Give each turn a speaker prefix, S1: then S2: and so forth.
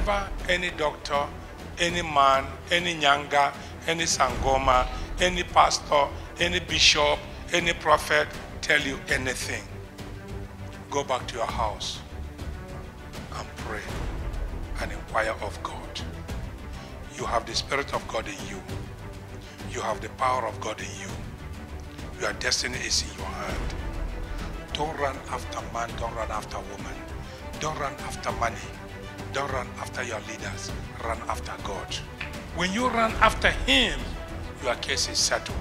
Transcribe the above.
S1: Never any doctor, any man, any nyanga, any sangoma, any pastor, any bishop, any prophet tell you anything. Go back to your house and pray and inquire of God. You have the Spirit of God in you. You have the power of God in you. Your destiny is in your hand. Don't run after man, don't run after woman. Don't run after money. Don't run after your leaders. Run after God. When you run after Him, your case is settled.